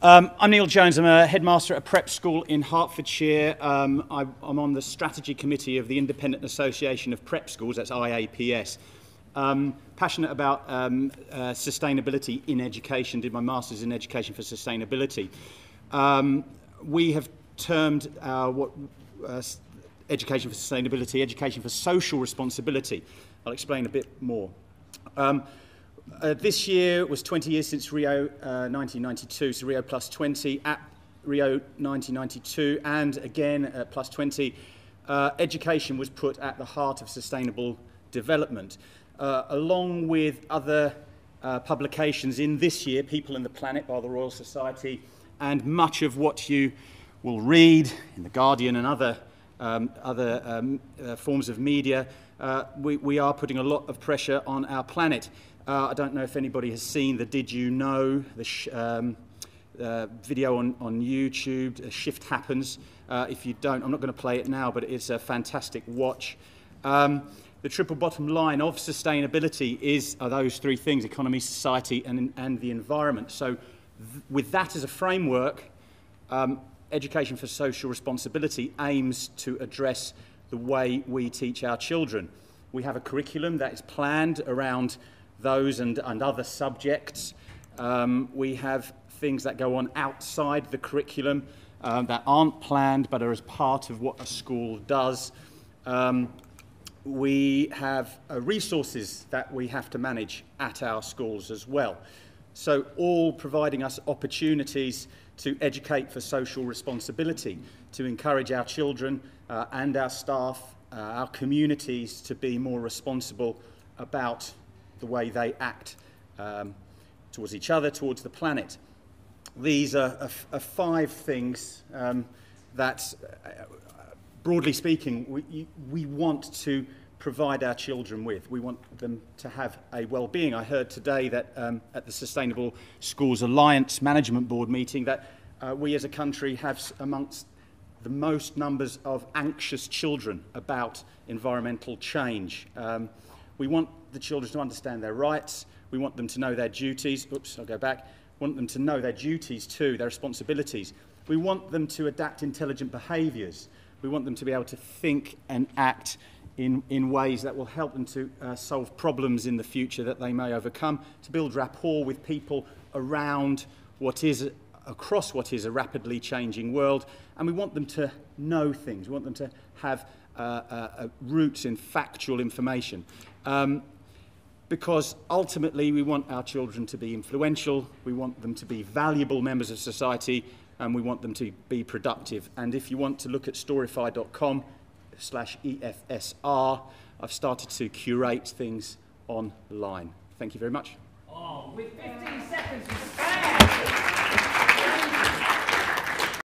Um, I'm Neil Jones. I'm a headmaster at a prep school in Hertfordshire. Um, I, I'm on the strategy committee of the Independent Association of Prep Schools, that's IAPS. Um, passionate about um, uh, sustainability in education, did my master's in education for sustainability. Um, we have termed what, uh, education for sustainability, education for social responsibility. I'll explain a bit more. Um, uh, this year was 20 years since Rio uh, 1992, so Rio plus 20 at Rio 1992 and again at plus 20. Uh, education was put at the heart of sustainable development, uh, along with other uh, publications in this year, People and the Planet by the Royal Society, and much of what you will read in The Guardian and other, um, other um, uh, forms of media, we, we are putting a lot of pressure on our planet. Uh, I don't know if anybody has seen the Did You Know, the sh- um, uh, video on, on YouTube, A Shift Happens. Uh, if you don't, I'm not going to play it now, but it's a fantastic watch. Um, the triple bottom line of sustainability is are those three things economy, society, and, and the environment. So, th- with that as a framework, um, Education for Social Responsibility aims to address the way we teach our children. We have a curriculum that is planned around those and, and other subjects. Um, we have things that go on outside the curriculum um, that aren't planned but are as part of what a school does. Um, we have uh, resources that we have to manage at our schools as well. So, all providing us opportunities to educate for social responsibility, to encourage our children uh, and our staff, uh, our communities to be more responsible about the way they act um, towards each other, towards the planet. These are, are, are five things um, that, uh, broadly speaking, we, we want to provide our children with. We want them to have a well-being. I heard today that um, at the Sustainable Schools Alliance Management Board meeting that uh, we as a country have amongst the most numbers of anxious children about environmental change. Um, we want the children to understand their rights. We want them to know their duties. Oops, I'll go back. We want them to know their duties too, their responsibilities. We want them to adapt intelligent behaviours. We want them to be able to think and act in, in ways that will help them to uh, solve problems in the future that they may overcome, to build rapport with people around what is across what is a rapidly changing world. And we want them to know things. We want them to have uh, uh, uh roots in factual information. Um, because ultimately we want our children to be influential, we want them to be valuable members of society, and we want them to be productive. And if you want to look at storify.com slash EFSR, I've started to curate things online. Thank you very much. Oh, with 15 seconds